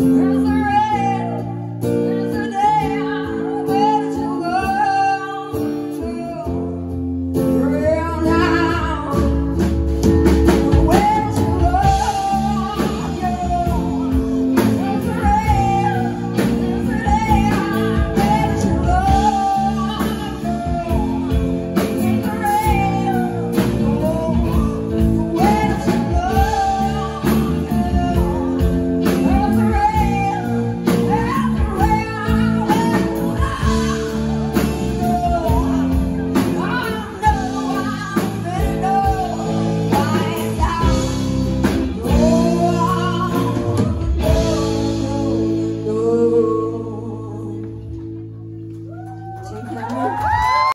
Mm-hmm.